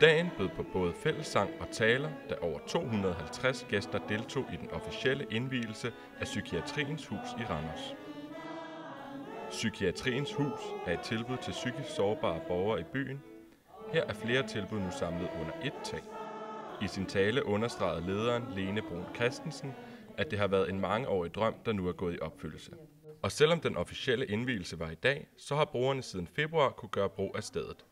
Dagen bød på både fællessang og taler, da over 250 gæster deltog i den officielle indvielse af Psykiatriens Hus i Randers. Psykiatriens Hus er et tilbud til psykisk sårbare borgere i byen. Her er flere tilbud nu samlet under ét tag. I sin tale understregede lederen Lene Brun Christensen, at det har været en mangeårig drøm, der nu er gået i opfyldelse. Og selvom den officielle indvielse var i dag, så har brugerne siden februar kunne gøre brug af stedet.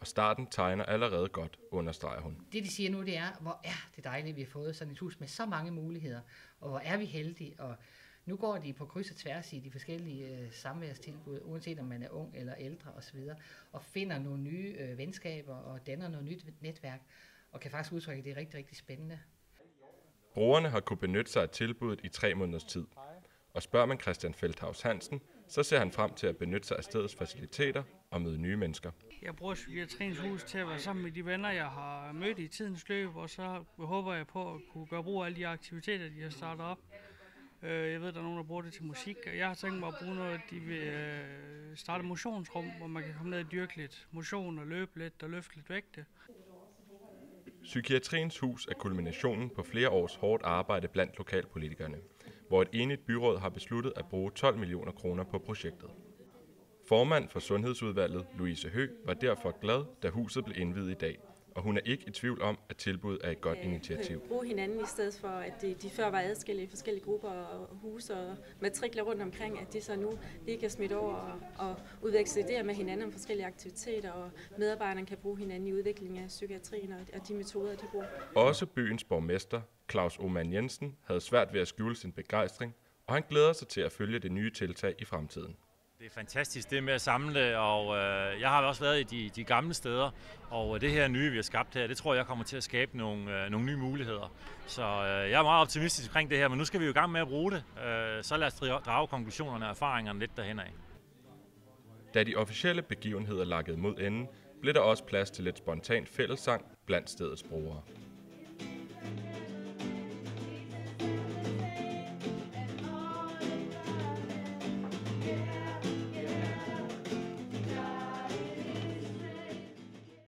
Og starten tegner allerede godt, understreger hun. Det, de siger nu, det er, hvor er det dejligt, vi har fået sådan et hus med så mange muligheder, og hvor er vi heldige, og nu går de på kryds og tværs i de forskellige øh, samværstilbud, uanset om man er ung eller ældre osv., og finder nogle nye øh, venskaber og danner noget nyt netværk, og kan faktisk udtrykke, at det er rigtig, rigtig spændende. Brugerne har kunne benytte sig af tilbuddet i tre måneders tid. Og spørger man Christian Feldhaus Hansen, så ser han frem til at benytte sig af stedets faciliteter og møde nye mennesker. Jeg bruger Psykiatriens Hus til at være sammen med de venner, jeg har mødt i tidens løb, og så håber jeg på at kunne gøre brug af alle de aktiviteter, de har startet op. Øh, jeg ved, der er nogen, der bruger det til musik, og jeg har tænkt mig at bruge noget, de vil øh, starte motionsrum, hvor man kan komme ned og dyrke lidt motion og løbe lidt og løfte lidt vægte. Psykiatriens Hus er kulminationen på flere års hårdt arbejde blandt lokalpolitikerne, hvor et enigt byråd har besluttet at bruge 12 millioner kroner på projektet. Formand for Sundhedsudvalget, Louise Hø, var derfor glad, da huset blev indvidet i dag, og hun er ikke i tvivl om, at tilbuddet er et godt initiativ. Bruge hinanden i stedet for, at de, de før var adskilte i forskellige grupper og huse og matrikler rundt omkring, at de så nu lige kan smitte over og, og udveksle idéer med hinanden om forskellige aktiviteter, og medarbejderne kan bruge hinanden i udviklingen af psykiatrien og de metoder, de bruger. Også byens borgmester, Claus Oman Jensen, havde svært ved at skjule sin begejstring, og han glæder sig til at følge det nye tiltag i fremtiden. Det er fantastisk det med at samle, og øh, jeg har også været i de, de gamle steder, og øh, det her nye, vi har skabt her, det tror jeg kommer til at skabe nogle, øh, nogle nye muligheder. Så øh, jeg er meget optimistisk omkring det her, men nu skal vi jo i gang med at bruge det. Øh, så lad os drage konklusionerne og erfaringerne lidt derhen af. Da de officielle begivenheder lakkede mod enden, blev der også plads til lidt spontant fællessang blandt stedets brugere.